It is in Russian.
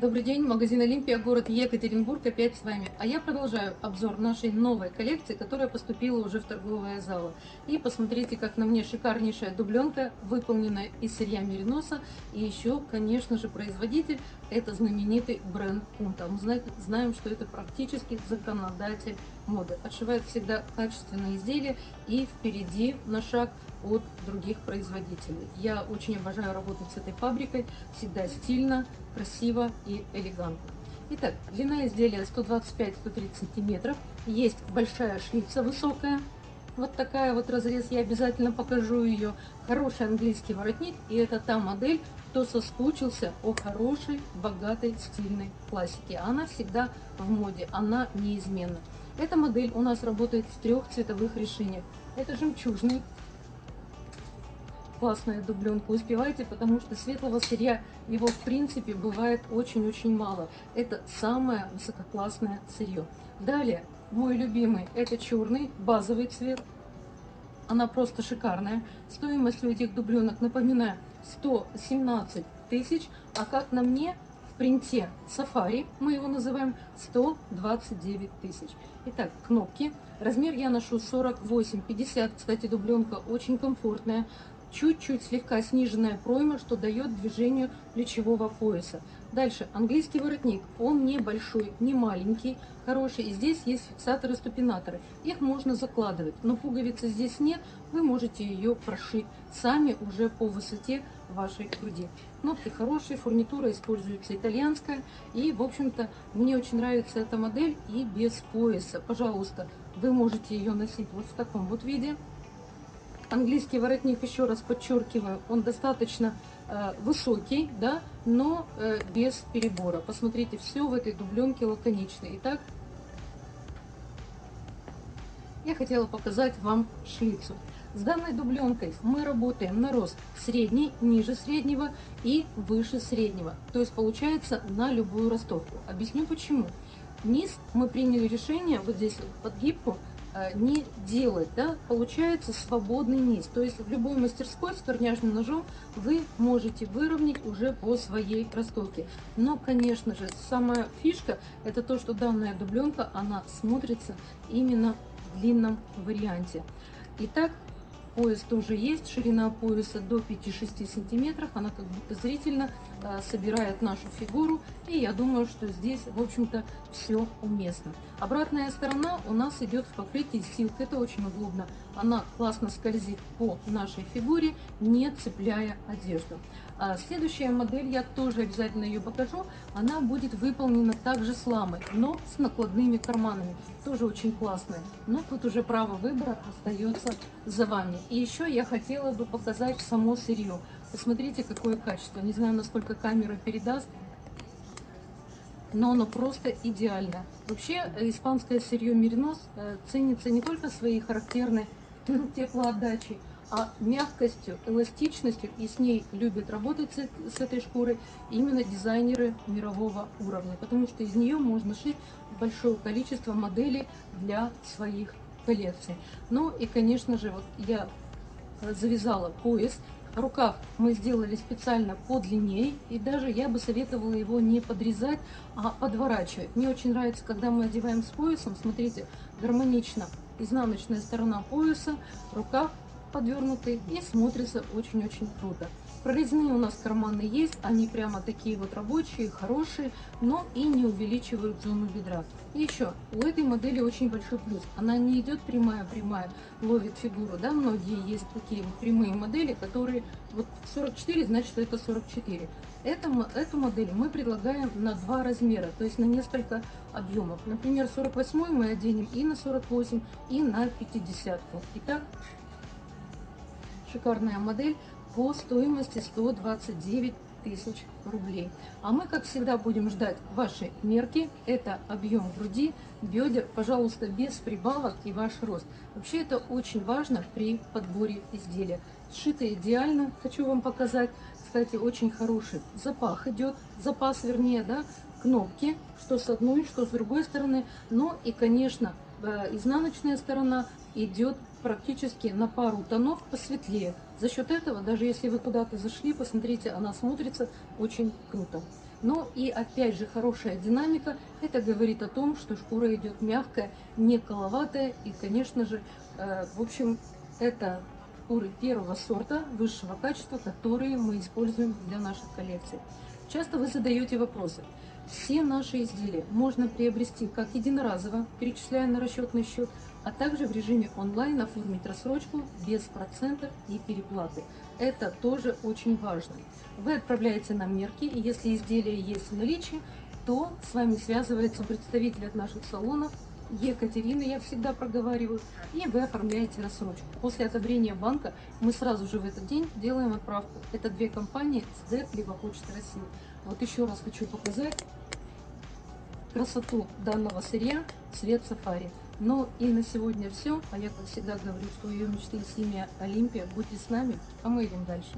Добрый день, магазин Олимпия, город Екатеринбург, опять с вами. А я продолжаю обзор нашей новой коллекции, которая поступила уже в торговые залы. И посмотрите, как на мне шикарнейшая дубленка, выполненная из сырья мериноса. И еще, конечно же, производитель, это знаменитый бренд Пунта. Мы знаем, что это практически законодатель моды. Отшивает всегда качественные изделия и впереди на шаг от других производителей. Я очень обожаю работать с этой фабрикой, всегда стильно, красиво и элегантно. Итак, длина изделия 125-130 сантиметров, есть большая шлица высокая, вот такая вот разрез, я обязательно покажу ее. Хороший английский воротник, и это та модель, кто соскучился о хорошей, богатой, стильной классике. Она всегда в моде, она неизменна. Эта модель у нас работает в трех цветовых решениях. Это жемчужный, классная дубленка. Успевайте, потому что светлого сырья его в принципе бывает очень-очень мало. Это самое высококлассное сырье. Далее, мой любимый, это черный базовый цвет. Она просто шикарная. Стоимость у этих дубленок, напоминаю, 117 тысяч. А как на мне, принте Сафари, мы его называем, 129 тысяч. Итак, кнопки. Размер я ношу 48-50. Кстати, дубленка очень комфортная чуть-чуть слегка сниженная пройма, что дает движению плечевого пояса. Дальше, английский воротник, он не большой, не маленький, хороший. И здесь есть фиксаторы-ступинаторы. Их можно закладывать, но пуговицы здесь нет, вы можете ее прошить сами уже по высоте вашей груди. Кнопки хорошие, фурнитура используется итальянская. И, в общем-то, мне очень нравится эта модель и без пояса. Пожалуйста, вы можете ее носить вот в таком вот виде. Английский воротник, еще раз подчеркиваю, он достаточно э, высокий, да, но э, без перебора. Посмотрите, все в этой дубленке лаконично. Итак, я хотела показать вам шлицу. С данной дубленкой мы работаем на рост средний, ниже среднего и выше среднего. То есть получается на любую ростовку. Объясню почему. Низ мы приняли решение, вот здесь вот подгибку, Э, не делать, да, получается свободный низ. То есть в любой мастерской с торняжным ножом вы можете выровнять уже по своей ростовке. Но, конечно же, самая фишка это то, что данная дубленка, она смотрится именно в длинном варианте. Итак, Пояс тоже есть, ширина пояса до 5-6 сантиметров, она как будто зрительно э, собирает нашу фигуру, и я думаю, что здесь, в общем-то, все уместно. Обратная сторона у нас идет в покрытии силк, это очень удобно, она классно скользит по нашей фигуре, не цепляя одежду. А следующая модель, я тоже обязательно ее покажу, она будет выполнена также с ламой, но с накладными карманами. Тоже очень классная. Но тут уже право выбора остается за вами. И еще я хотела бы показать само сырье. Посмотрите, какое качество. Не знаю, насколько камера передаст, но оно просто идеально. Вообще, испанское сырье Меринос э, ценится не только своей характерной теплоотдачей, а мягкостью, эластичностью, и с ней любят работать с, этой шкурой именно дизайнеры мирового уровня, потому что из нее можно шить большое количество моделей для своих коллекций. Ну и, конечно же, вот я завязала пояс, рукав мы сделали специально подлиннее, и даже я бы советовала его не подрезать, а подворачивать. Мне очень нравится, когда мы одеваем с поясом, смотрите, гармонично изнаночная сторона пояса, рукав подвернутый и смотрится очень-очень круто. Прорезные у нас карманы есть, они прямо такие вот рабочие, хорошие, но и не увеличивают зону бедра. И еще, у этой модели очень большой плюс, она не идет прямая-прямая, ловит фигуру, да, многие есть такие вот прямые модели, которые вот 44, значит, это 44. Это, эту модель мы предлагаем на два размера, то есть на несколько объемов. Например, 48 мы оденем и на 48, и на 50. Итак, шикарная модель по стоимости 129 тысяч рублей. А мы, как всегда, будем ждать ваши мерки. Это объем груди, бедер, пожалуйста, без прибавок и ваш рост. Вообще это очень важно при подборе изделия. Сшито идеально, хочу вам показать. Кстати, очень хороший запах идет, запас вернее, да, кнопки, что с одной, что с другой стороны. Но и, конечно, изнаночная сторона идет практически на пару тонов посветлее. За счет этого, даже если вы куда-то зашли, посмотрите, она смотрится очень круто. Но и опять же хорошая динамика, это говорит о том, что шкура идет мягкая, не коловатая и, конечно же, э, в общем, это шкуры первого сорта, высшего качества, которые мы используем для наших коллекций. Часто вы задаете вопросы. Все наши изделия можно приобрести как единоразово, перечисляя на расчетный счет, а также в режиме онлайн оформить рассрочку без процентов и переплаты. Это тоже очень важно. Вы отправляете нам мерки, и если изделие есть в наличии, то с вами связывается представитель от наших салонов, Екатерина, я всегда проговариваю, и вы оформляете рассрочку. После одобрения банка мы сразу же в этот день делаем отправку. Это две компании, СДЭК либо Почта России. Вот еще раз хочу показать красоту данного сырья цвет сафари. Ну и на сегодня все. А я, как всегда, говорю, что ее мечты семья Олимпия. Будьте с нами, а мы идем дальше.